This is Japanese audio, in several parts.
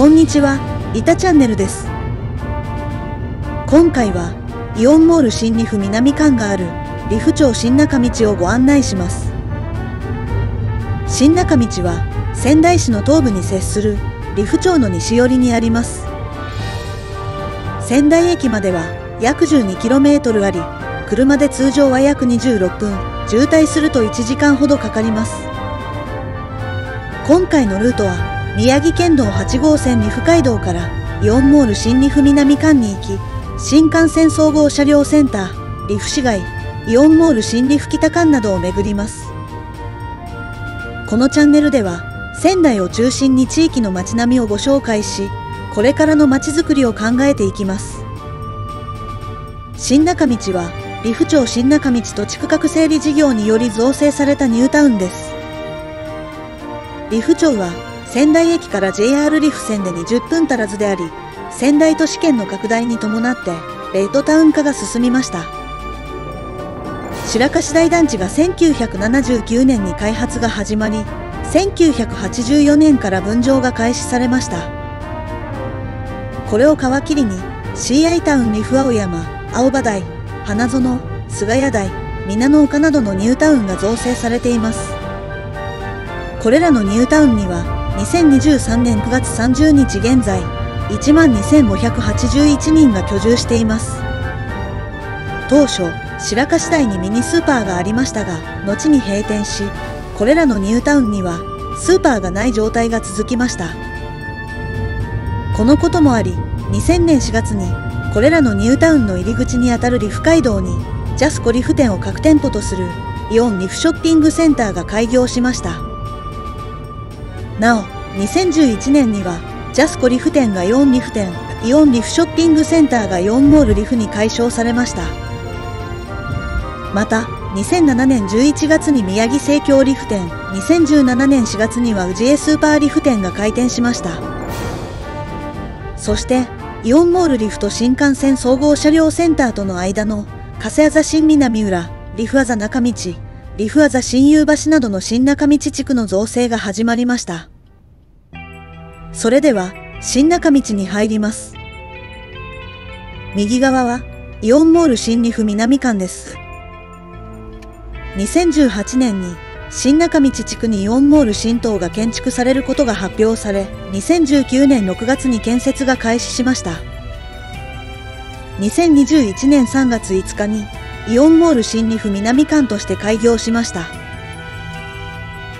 こんにちは、イタチャンネルです。今回は、イオンモール新リフ南館がある、利府町新中道をご案内します。新中道は、仙台市の東部に接する、利府町の西寄りにあります。仙台駅までは、約 12km あり、車で通常は約26分、渋滞すると1時間ほどかかります。今回のルートは、宮城県道8号線利府街道からイオンモール新利府南館に行き、新幹線総合車両センター、利府市街、イオンモール新利府北館などを巡ります。このチャンネルでは、仙台を中心に地域の街並みをご紹介し、これからの街づくりを考えていきます。新中道は、利府町新中道と地区画整理事業により造成されたニュータウンです。利府町は、仙台駅から JR 利府線で20分足らずであり、仙台都市圏の拡大に伴って、レッドタウン化が進みました。白樫台団地が1979年に開発が始まり、1984年から分譲が開始されました。これを皮切りに、CI タウン利府青山、青葉台、花園、菅谷台、皆の丘などのニュータウンが造成されています。これらのニュータウンには、2023年9月30日現在、12,581人が居住しています。当初、白樫台にミニスーパーがありましたが、後に閉店し、これらのニュータウンには、スーパーがない状態が続きました。このこともあり、2000年4月に、これらのニュータウンの入り口にあたる利府街道に、ジャスコ利府店を各店舗とする、イオン利府ショッピングセンターが開業しました。なお、2011年には、ジャスコリフ店がイオンリフ店、イオンリフショッピングセンターがイオンモールリフに改称されました。また、2007年11月に宮城生協リフ店、2017年4月には宇治江スーパーリフ店が開店しました。そして、イオンモールリフと新幹線総合車両センターとの間の、加瀬座新南浦、リフアザ中道、リフアザ新夕橋などの新中道地区の造成が始まりました。それでは、新中道に入ります。右側は、イオンモール新利府南館です。2018年に、新中道地区にイオンモール新棟が建築されることが発表され、2019年6月に建設が開始しました。2021年3月5日に、イオンモール新利府南館として開業しました。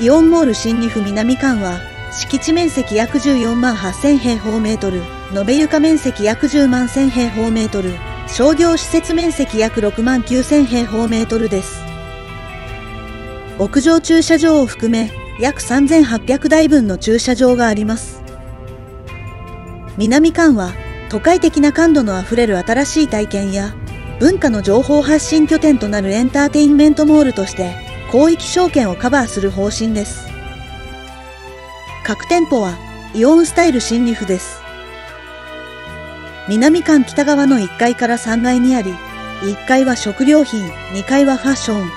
イオンモール新利府南館は、敷地面積約14万8000平方メートル、延べ床面積約10万1000平方メートル、商業施設面積約6万9000平方メートルです。屋上駐車場を含め、約3800台分の駐車場があります。南館は、都会的な感度のあふれる新しい体験や、文化の情報発信拠点となるエンターテインメントモールとして、広域証券をカバーする方針です。各店舗はイオンスタイル新リフです。南館北側の1階から3階にあり、1階は食料品、2階はファッション、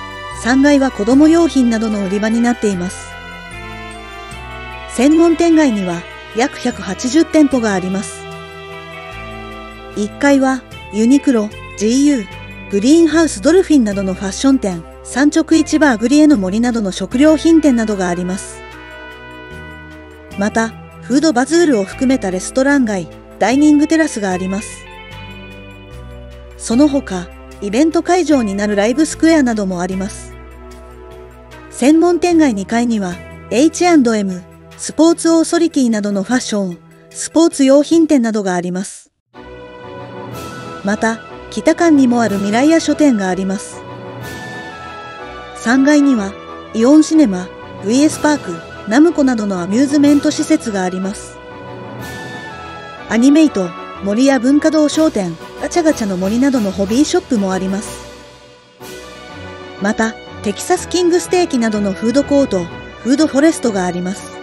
3階は子供用品などの売り場になっています。専門店街には約180店舗があります。1階はユニクロ、GU、グリーンハウスドルフィンなどのファッション店、産直市場アグリエの森などの食料品店などがあります。また、フードバズールを含めたレストラン街、ダイニングテラスがあります。その他、イベント会場になるライブスクエアなどもあります。専門店街2階には、H&M、スポーツオーソリティなどのファッション、スポーツ用品店などがあります。また、北館にもある未来屋書店があります。3階には、イオンシネマ、VS パーク、ナムコなどのアミューズメント施設があります。アニメイト、森や文化堂商店、ガチャガチャの森などのホビーショップもあります。また、テキサスキングステーキなどのフードコート、フードフォレストがあります。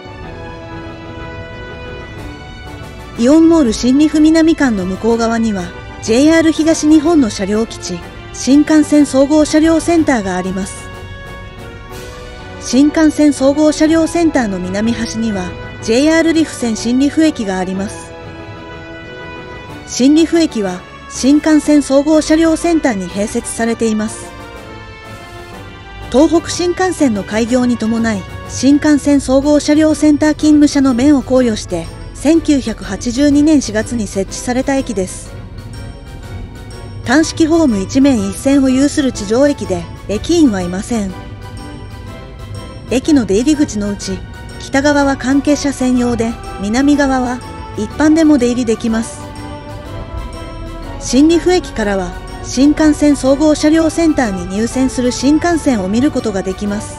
イオンモール新利府南館の向こう側には、JR 東日本の車両基地、新幹線総合車両センターがあります。新幹線総合車両センターの南端には、JR リフ線新リフ駅があります。新リフ駅は新幹線総合車両センターに併設されています。東北新幹線の開業に伴い、新幹線総合車両センター勤務者の面を考慮して、1982年4月に設置された駅です。単式ホーム1面1線を有する地上駅で、駅員はいません。駅の出入り口のうち、北側は関係者専用で、南側は一般でも出入りできます。新利府駅からは新幹線総合車両センターに入線する新幹線を見ることができます。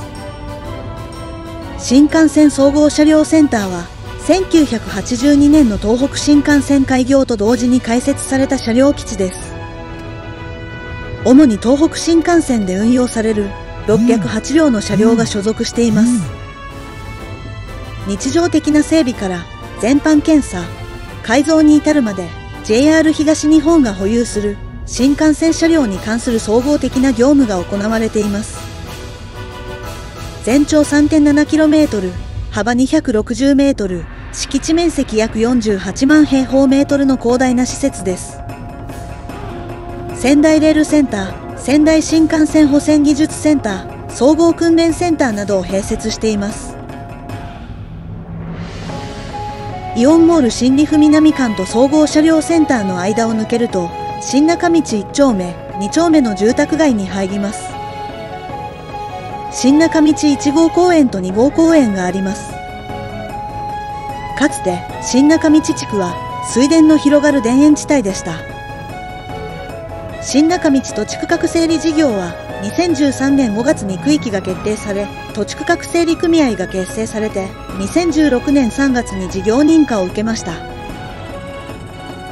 新幹線総合車両センターは1982年の東北新幹線開業と同時に開設された車両基地です。主に東北新幹線で運用される608両の車両が所属しています。日常的な整備から全般検査、改造に至るまで JR 東日本が保有する新幹線車両に関する総合的な業務が行われています。全長 3.7km、幅 260m、敷地面積約48万平方メートルの広大な施設です。仙台レールセンター、仙台新幹線保線技術センター、総合訓練センターなどを併設しています。イオンモール新利府南館と総合車両センターの間を抜けると、新中道1丁目、2丁目の住宅街に入ります。新中道1号公園と2号公園があります。かつて、新中道地区は水田の広がる田園地帯でした。新中道土地区画整理事業は2013年5月に区域が決定され、土地区画整理組合が結成されて、2016年3月に事業認可を受けました。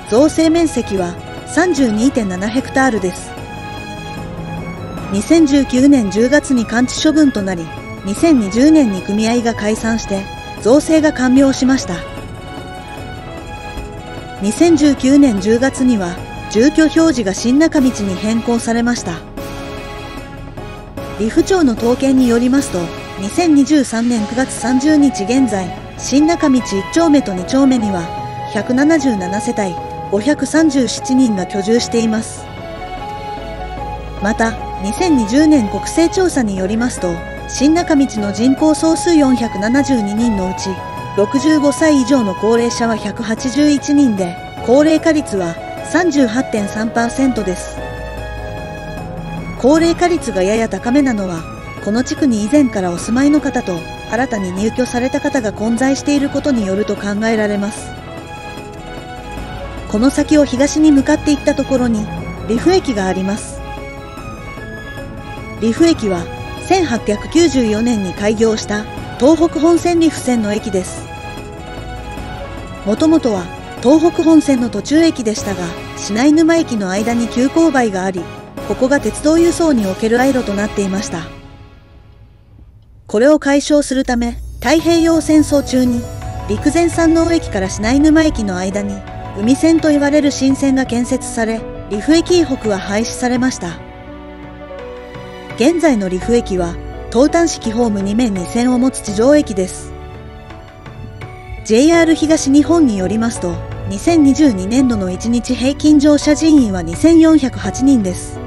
造成面積は32.7ヘクタールです。2019年10月に完治処分となり、2020年に組合が解散して、造成が完了しました。2019年10月には、住居表示が新中道に変更されました。利府町の統計によりますと、2023年9月30日現在、新中道1丁目と2丁目には、177世帯537人が居住しています。また、2020年国勢調査によりますと、新中道の人口総数472人のうち、65歳以上の高齢者は181人で、高齢化率は38.3%です。高齢化率がやや高めなのは、この地区に以前からお住まいの方と新たに入居された方が混在していることによると考えられます。この先を東に向かっていったところに、リフ駅があります。リフ駅は1894年に開業した東北本線リフ線の駅です。もともとは東北本線の途中駅でしたが、市内沼駅の間に急勾配があり、ここが鉄道輸送におけるアイロとなっていました。これを解消するため、太平洋戦争中に、陸前山王駅から市内沼駅の間に、海線と言われる新線が建設され、リフ駅以北は廃止されました。現在のリフ駅は、東端式ホーム2面2線を持つ地上駅です。JR 東日本によりますと、2022年度の1日平均乗車人員は2408人です。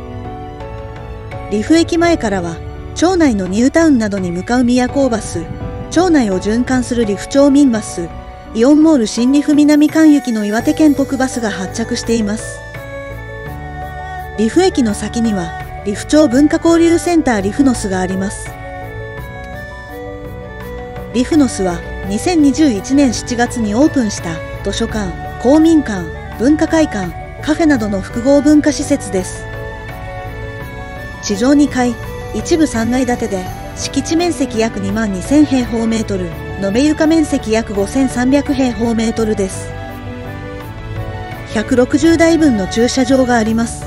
リフ駅前からは、町内のニュータウンなどに向かう宮港バス、町内を循環するリフ町民バス、イオンモール新リフ南間行きの岩手県北バスが発着しています。リフ駅の先には、リフ町文化交流センターリフノスがあります。リフノスは2021年7月にオープンした図書館、公民館、文化会館、カフェなどの複合文化施設です。地上2階、一部3階建てで、敷地面積約2万2000平方メートル、延べ床面積約5300平方メートルです。160台分の駐車場があります。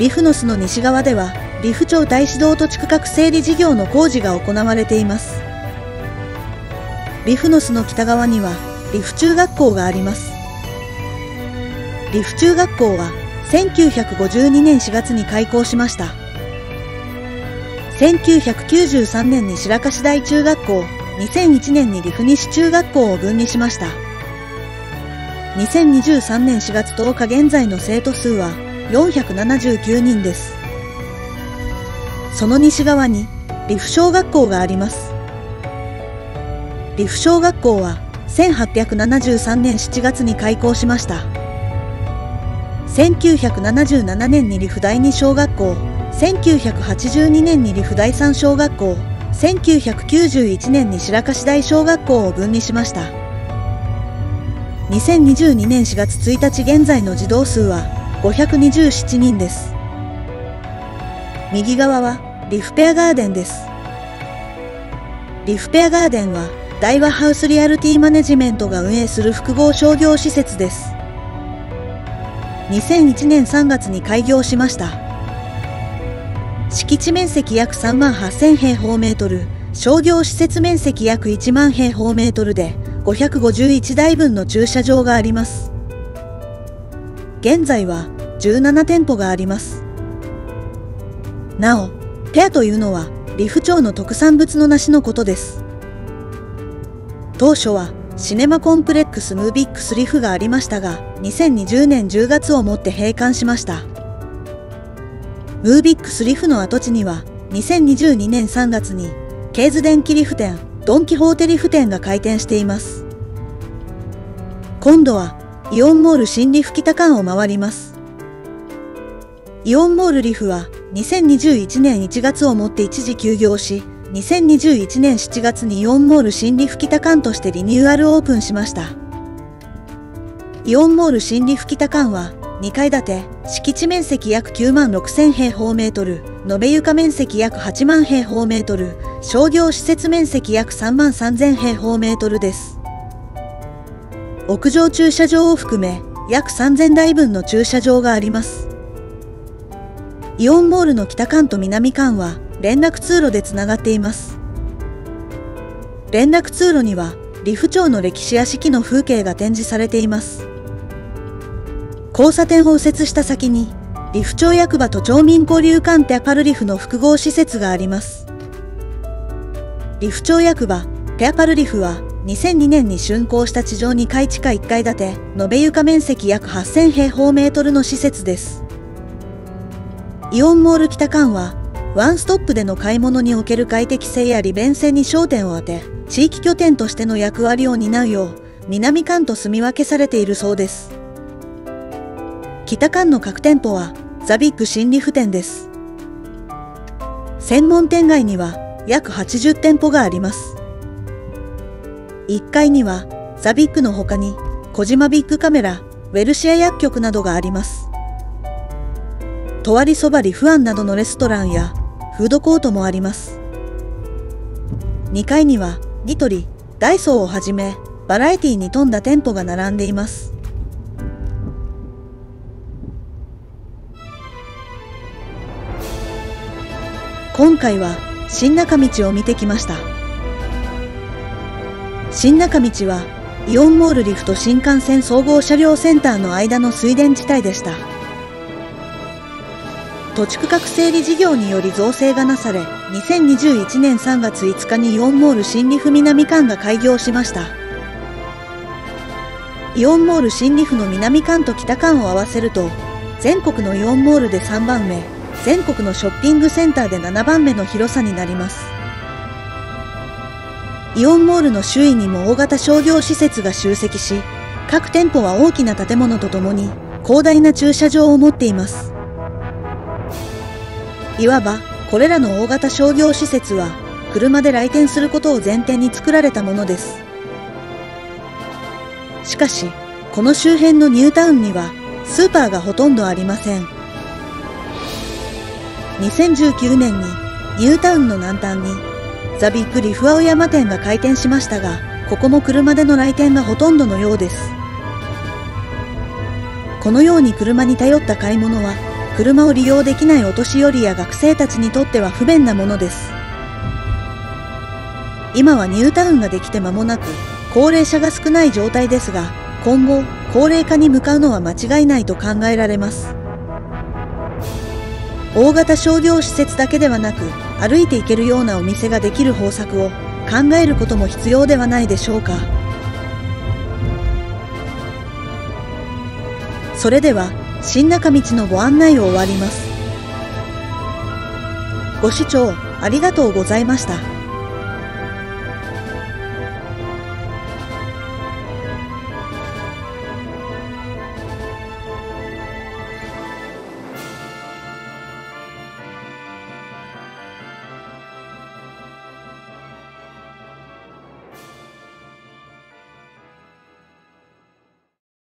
リフノスの西側では、リフ町大指導土地区画整理事業の工事が行われています。リフノスの北側には、リフ中学校があります。リフ中学校は、1952年4月に開校しました。1993年に白樫大中学校、2001年にリフ西中学校を分離しました。2023年4月10日現在の生徒数は479人です。その西側にリフ小学校があります。リフ小学校は1873年7月に開校しました。1977年にリフ第二小学校、1982年にリフ第三小学校、1991年に白樫大小学校を分離しました。2022年4月1日現在の児童数は527人です。右側はリフペアガーデンです。リフペアガーデンは大和ハウスリアルティマネジメントが運営する複合商業施設です。2001年3月に開業しました。敷地面積約3万8000平方メートル、商業施設面積約1万平方メートルで551台分の駐車場があります。現在は17店舗があります。なお、ペアというのは利府町の特産物の梨のことです。当初はシネマコンプレックスムービックスリフがありましたが、2020年10月をもって閉館しました。ムービックスリフの跡地には、2022年3月に、ケーズ電気リフ店、ドン・キホーテリフ店が開店しています。今度は、イオンモール新リフ北館を回ります。イオンモールリフは、2021年1月をもって一時休業し、2021年7月にイオンモール新リフ北館としてリニューアルオープンしました。イオンモール新リフ北館は2階建て、敷地面積約9万6000平方メートル、延べ床面積約8万平方メートル、商業施設面積約3万3000平方メートルです。屋上駐車場を含め約3000台分の駐車場があります。イオンモールの北館と南館は連絡通路でつながっています。連絡通路には、利府町の歴史や四季の風景が展示されています。交差点を右折した先に、利府町役場と町民交流館テアパルリフの複合施設があります。利府町役場テアパルリフは2002年に竣工した地上2階地下1階建て、延べ床面積約8000平方メートルの施設です。イオンモール北館はワンストップでの買い物における快適性や利便性に焦点を当て、地域拠点としての役割を担うよう、南館と住み分けされているそうです。北館の各店舗は、ザビッグ新利府店です。専門店街には約80店舗があります。1階には、ザビッグの他に、小島ビッグカメラ、ウェルシア薬局などがあります。とわりそばりフアンなどのレストランやフードコートもあります。2階にはニトリ、ダイソーをはじめバラエティに富んだ店舗が並んでいます。今回は新中道を見てきました。新中道はイオンモールリフト新幹線総合車両センターの間の水田地帯でした。土地区画整理事業により造成がなされ、2021年3月5日にイオンモール新リフ南館が開業しました。イオンモール新リフの南館と北館を合わせると、全国のイオンモールで3番目、全国のショッピングセンターで7番目の広さになります。イオンモールの周囲にも大型商業施設が集積し、各店舗は大きな建物とともに広大な駐車場を持っています。いわばこれらの大型商業施設は車で来店することを前提に作られたものです。しかし、この周辺のニュータウンにはスーパーがほとんどありません。2019年にニュータウンの南端にザ・ビッグリフアオ山店が開店しましたが、ここも車での来店がほとんどのようです。このように車に頼った買い物は車を利用できないお年寄りや学生たちにとっては不便なものです。今はニュータウンができて間もなく、高齢者が少ない状態ですが、今後、高齢化に向かうのは間違いないと考えられます。大型商業施設だけではなく、歩いて行けるようなお店ができる方策を考えることも必要ではないでしょうか。それでは、新中道のご案内を終わります。ご視聴ありがとうございました。